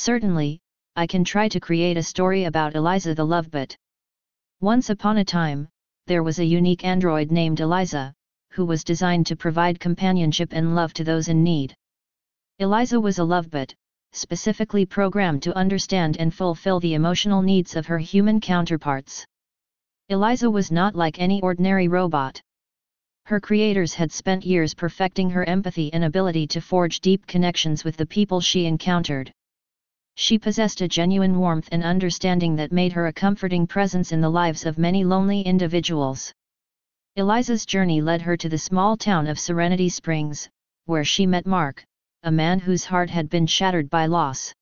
Certainly, I can try to create a story about Eliza the Lovebot. Once upon a time, there was a unique android named Eliza, who was designed to provide companionship and love to those in need. Eliza was a lovebot, specifically programmed to understand and fulfill the emotional needs of her human counterparts. Eliza was not like any ordinary robot. Her creators had spent years perfecting her empathy and ability to forge deep connections with the people she encountered. She possessed a genuine warmth and understanding that made her a comforting presence in the lives of many lonely individuals. Eliza's journey led her to the small town of Serenity Springs, where she met Mark, a man whose heart had been shattered by loss.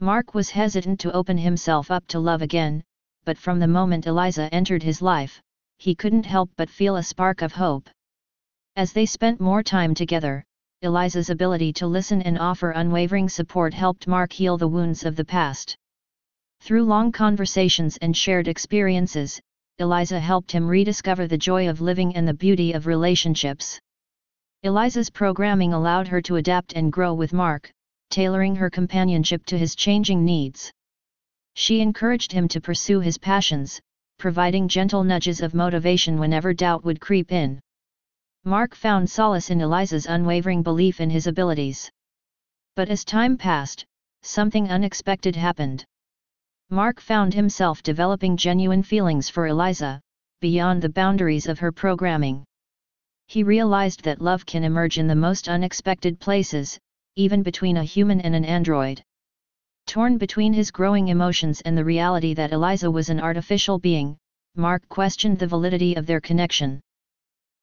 Mark was hesitant to open himself up to love again, but from the moment Eliza entered his life, he couldn't help but feel a spark of hope. As they spent more time together, Eliza's ability to listen and offer unwavering support helped Mark heal the wounds of the past. Through long conversations and shared experiences, Eliza helped him rediscover the joy of living and the beauty of relationships. Eliza's programming allowed her to adapt and grow with Mark, tailoring her companionship to his changing needs. She encouraged him to pursue his passions, providing gentle nudges of motivation whenever doubt would creep in. Mark found solace in Eliza's unwavering belief in his abilities. But as time passed, something unexpected happened. Mark found himself developing genuine feelings for Eliza, beyond the boundaries of her programming. He realized that love can emerge in the most unexpected places, even between a human and an android. Torn between his growing emotions and the reality that Eliza was an artificial being, Mark questioned the validity of their connection.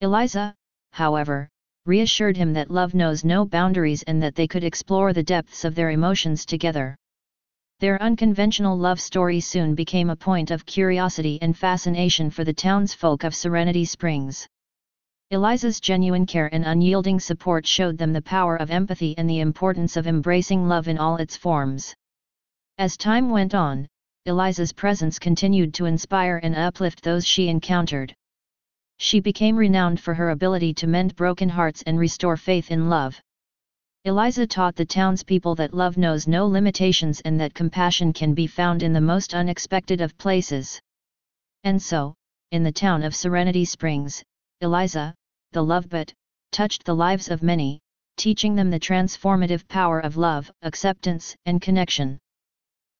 Eliza, however, reassured him that love knows no boundaries and that they could explore the depths of their emotions together. Their unconventional love story soon became a point of curiosity and fascination for the townsfolk of Serenity Springs. Eliza's genuine care and unyielding support showed them the power of empathy and the importance of embracing love in all its forms. As time went on, Eliza's presence continued to inspire and uplift those she encountered. She became renowned for her ability to mend broken hearts and restore faith in love. Eliza taught the townspeople that love knows no limitations and that compassion can be found in the most unexpected of places. And so, in the town of Serenity Springs, Eliza, the lovebot, touched the lives of many, teaching them the transformative power of love, acceptance, and connection.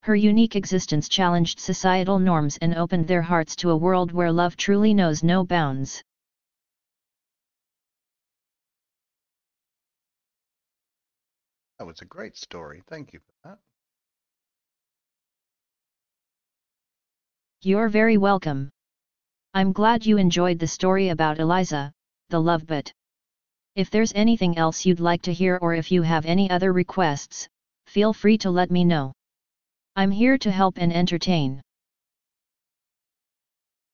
Her unique existence challenged societal norms and opened their hearts to a world where love truly knows no bounds. Oh, that was a great story. Thank you for that. You're very welcome. I'm glad you enjoyed the story about Eliza, the lovebot. If there's anything else you'd like to hear or if you have any other requests, feel free to let me know. I'm here to help and entertain.